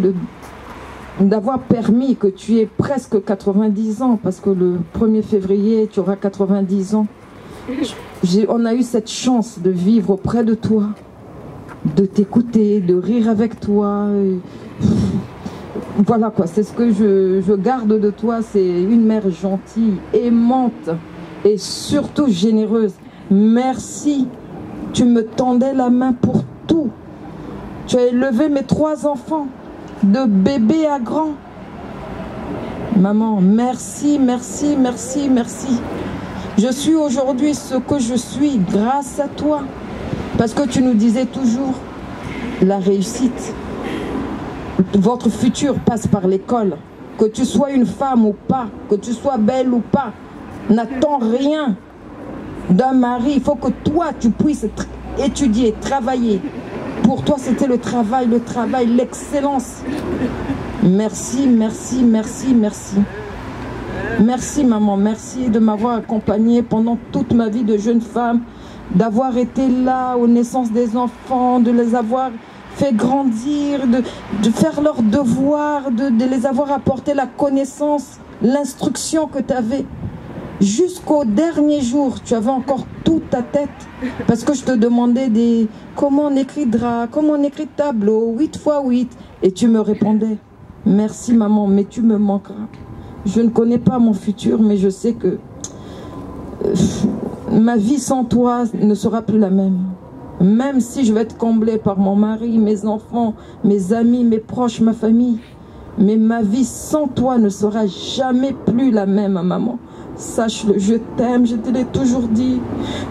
d'avoir permis que tu aies presque 90 ans, parce que le 1er février, tu auras 90 ans. on a eu cette chance de vivre auprès de toi, de t'écouter, de rire avec toi. Voilà quoi, c'est ce que je, garde de toi, c'est une mère gentille, aimante et surtout généreuse. Merci, tu me tendais la main pour tout. Tu as élevé mes trois enfants, de bébé à grand. Maman, merci, merci, merci, merci. Je suis aujourd'hui ce que je suis grâce à toi. Parce que tu nous disais toujours, la réussite, votre futur passe par l'école. Que tu sois une femme ou pas, que tu sois belle ou pas, n'attends rien d'un mari. Il faut que toi, tu puisses étudier, travailler. Pour toi, c'était le travail, le travail, l'excellence. Merci, merci, merci, merci. Merci maman, merci de m'avoir accompagnée pendant toute ma vie de jeune femme, d'avoir été là aux naissances des enfants, de les avoir fait grandir, de, faire leurs devoirs, de, les avoir apporté la connaissance, l'instruction que tu avais. Jusqu'au dernier jour, tu avais encore toute ta tête. Parce que je te demandais des comment on écrit drap, comment on écrit tableau, 8 fois 8. Et tu me répondais, merci maman, mais tu me manqueras. Je ne connais pas mon futur, mais je sais que euh, ma vie sans toi ne sera plus la même. Même si je vais être comblée par mon mari, mes enfants, mes amis, mes proches, ma famille. Mais ma vie sans toi ne sera jamais plus la même, maman. Sache-le, je t'aime, je te l'ai toujours dit.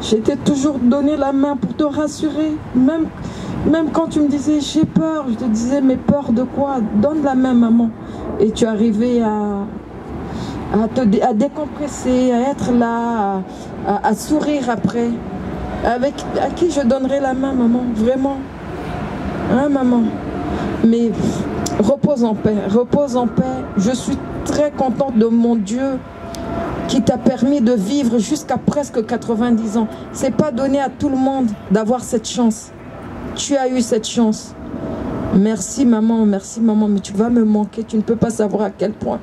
Je t'ai toujours donné la main pour te rassurer. Même, même quand tu me disais j'ai peur, je te disais mais peur de quoi? Donne la main, maman. Et tu arrivais à, à, te, à décompresser, à être là, à, à sourire après. Avec, à qui je donnerai la main, maman? Vraiment Hein, maman? Mais repose en paix, repose en paix. Je suis très contente de mon Dieu qui t'a permis de vivre jusqu'à presque 90 ans. C'est pas donné à tout le monde d'avoir cette chance. Tu as eu cette chance. Merci maman, merci maman, mais tu vas me manquer, tu ne peux pas savoir à quel point.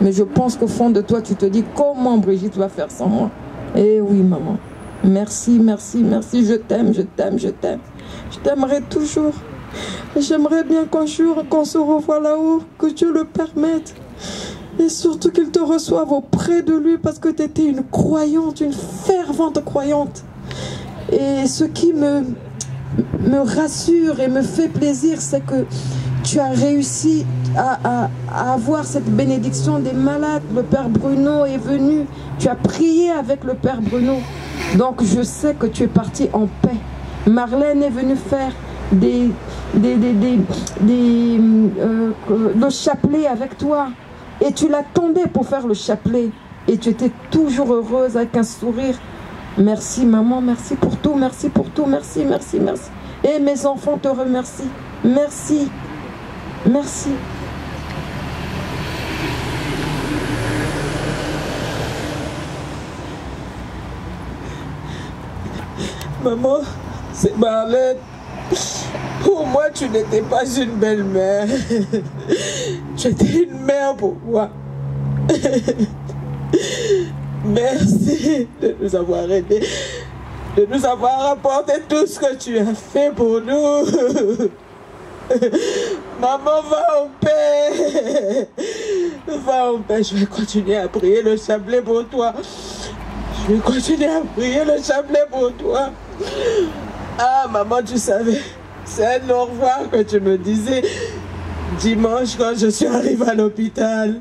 Mais je pense qu'au fond de toi, tu te dis comment Brigitte va faire sans moi? Eh oui maman. Merci, merci, merci. Je t'aime, je t'aime, je t'aime. Je t'aimerai toujours. J'aimerais bien qu'un jour, qu'on se revoie là-haut, que Dieu le permette. Et surtout qu'il te reçoive auprès de lui parce que tu étais une croyante, une fervente croyante. Et ce qui me, me rassure et me fait plaisir, c'est que tu as réussi à, à, avoir cette bénédiction des malades. Le Père Bruno est venu. Tu as prié avec le Père Bruno. Donc je sais que tu es parti en paix. Marlène est venue faire des, des, des, des, des euh, le chapelet avec toi. Et tu l'attendais pour faire le chapelet. Et tu étais toujours heureuse avec un sourire. Merci maman, merci pour tout, merci pour tout, merci, merci, merci. Et mes enfants te remercient. Merci. Merci. Maman, c'est Marlène. Pour moi, tu n'étais pas une belle-mère. tu étais une mère pour moi. Merci de nous avoir aidés, de nous avoir apporté tout ce que tu as fait pour nous. Maman, va en paix. Va en paix. Je vais continuer à prier le chapelet pour toi. Je vais continuer à prier le chapelet pour toi. Ah, maman, tu savais, c'est un au revoir que tu me disais dimanche quand je suis arrivée à l'hôpital.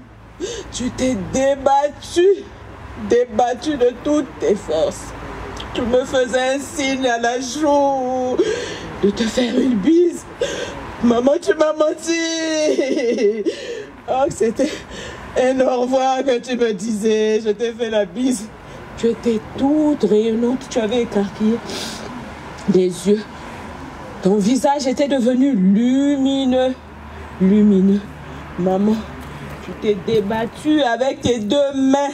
Tu t'es débattu, débattu de toutes tes forces. Tu me faisais un signe à la joue de te faire une bise. Maman, tu m'as menti. Oh, c'était un au revoir que tu me disais. Je t'ai fait la bise. Tu étais toute rayonnante. Tu avais écarquillé des yeux. Ton visage était devenu lumineux. Lumineux. Maman, tu t'es débattue avec tes deux mains.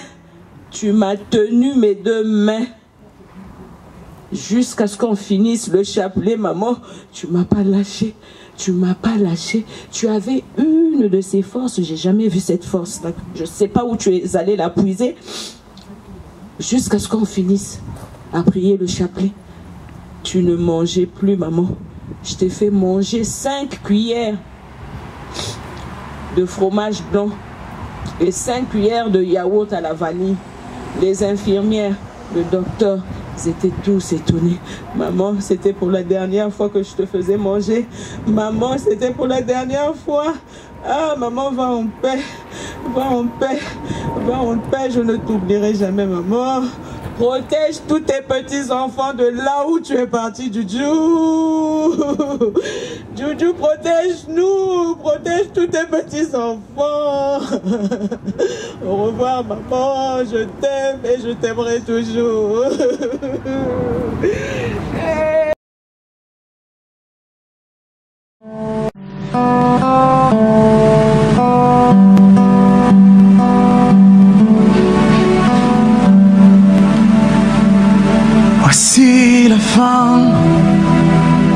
Tu m'as tenu mes deux mains. Jusqu'à ce qu'on finisse le chapelet, maman, tu m'as pas lâché. Tu m'as pas lâché. Tu avais une de ces forces. J'ai jamais vu cette force-là. Je sais pas où tu es allé la puiser. Jusqu'à ce qu'on finisse à prier le chapelet. Tu ne mangeais plus, maman. Je t'ai fait manger cinq cuillères de fromage blanc et cinq cuillères de yaourt à la vanille. Les infirmières, le docteur, ils étaient tous étonnés. Maman, c'était pour la dernière fois que je te faisais manger. Maman, c'était pour la dernière fois. Ah, maman, va en paix. Va en paix. Va en paix. Je ne t'oublierai jamais, maman. Protège tous tes petits-enfants de là où tu es parti, Juju. Juju, protège-nous. Protège tous tes petits-enfants. Au revoir, maman. Je t'aime et je t'aimerai toujours. Voici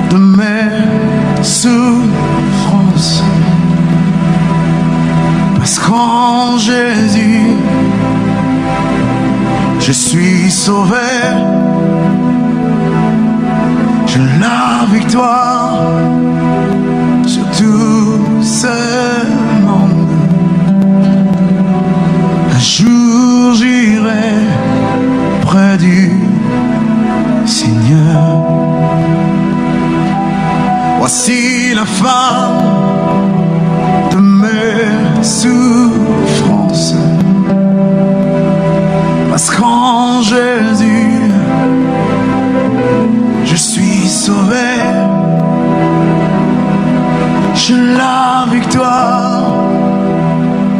de mes souffrances. Parce qu'en Jésus, je suis sauvé. J'ai la victoire Voici la fin de mes souffrances. Parce qu'en Jésus, je suis sauvé. J'ai la victoire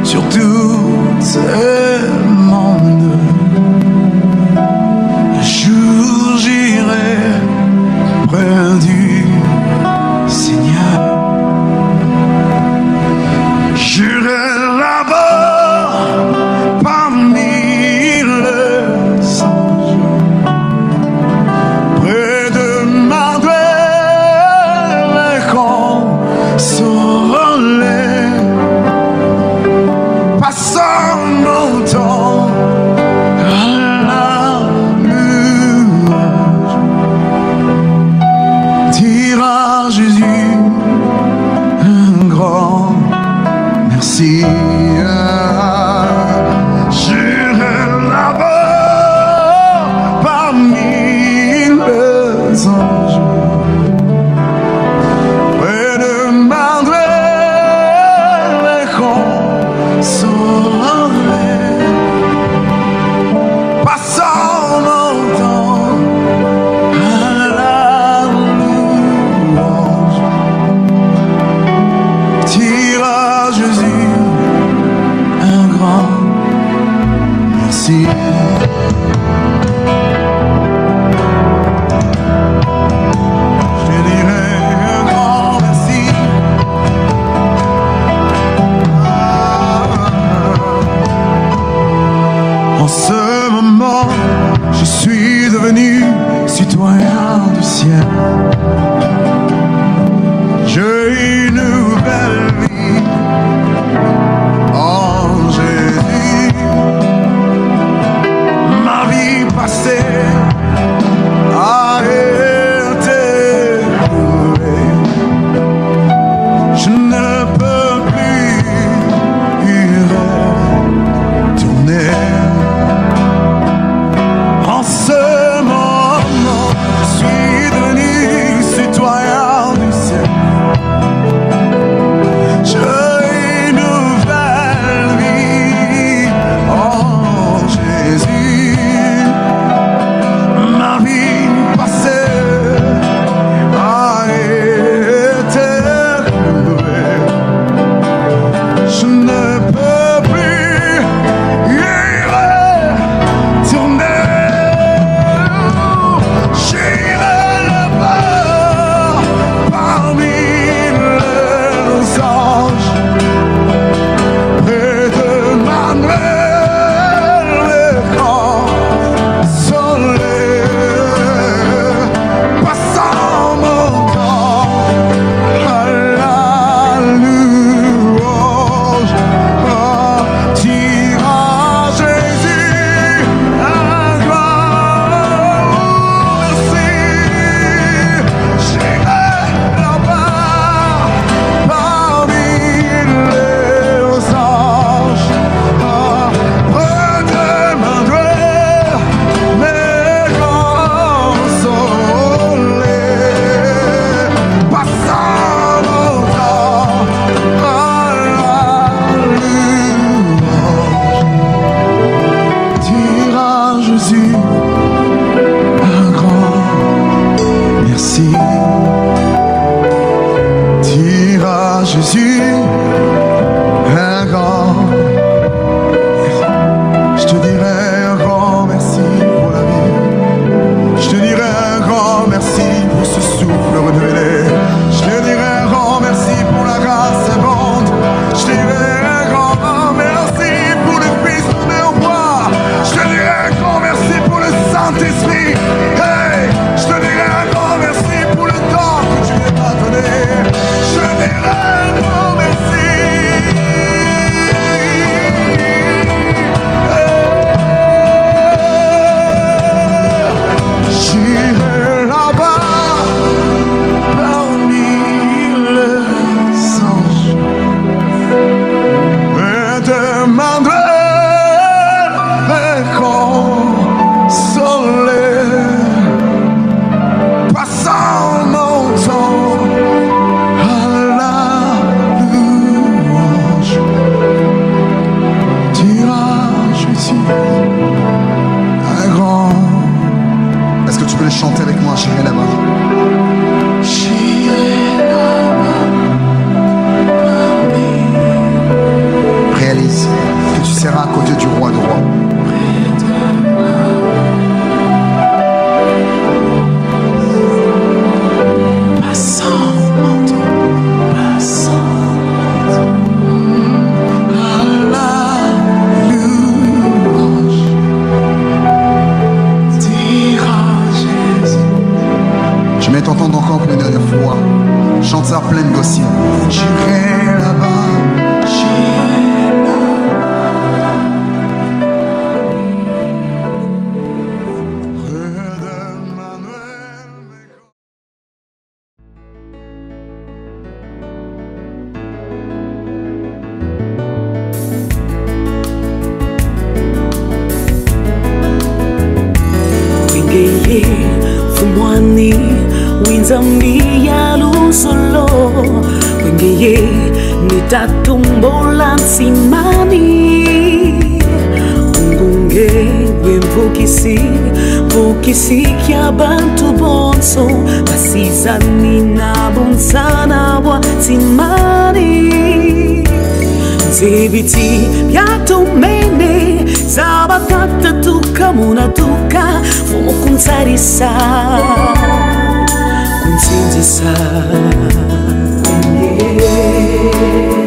sur tout simami ungunge wembukisi bukisi kya bantu bonso. Basizani nabonsana wa simani zebiti byatumene zabatatatuka munatuka fumukunzarisa kunzinzisa yeah.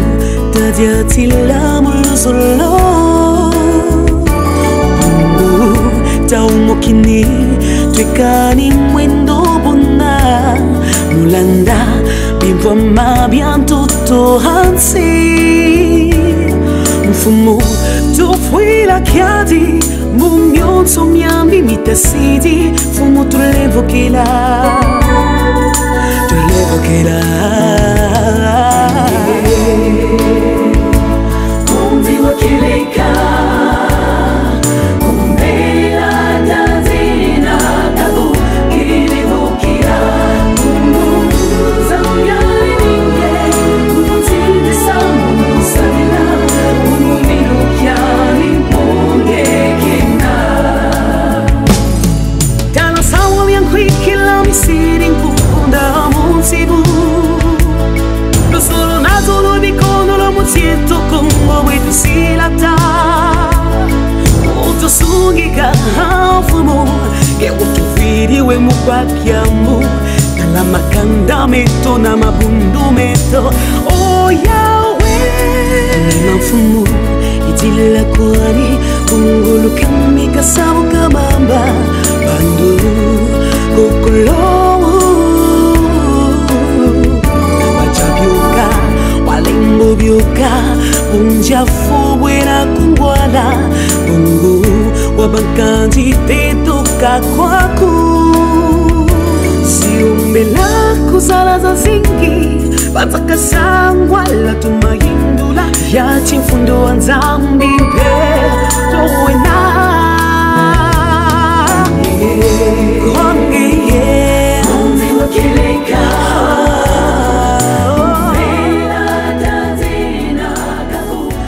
dire ti l'amour solo taumokini twekani mwendo bona mulanda bibwama bya ntoto hansi mfumu tofwila kyadi kusungika havumo ngeutuviriwe mu kwakyamu tala makanda meto na mabundu meto. Oyawe mfumu idilila kwani kungulukimikasabukabamba banduru kokolo. mobioka bondiafo bwela kongwala bongo wa bankandi te tokakwaku siombela kozala za zingi banzaka sangwala tomayindula ya ti mfundo wa nzambi mpe towena konge ye. Konge wakeleka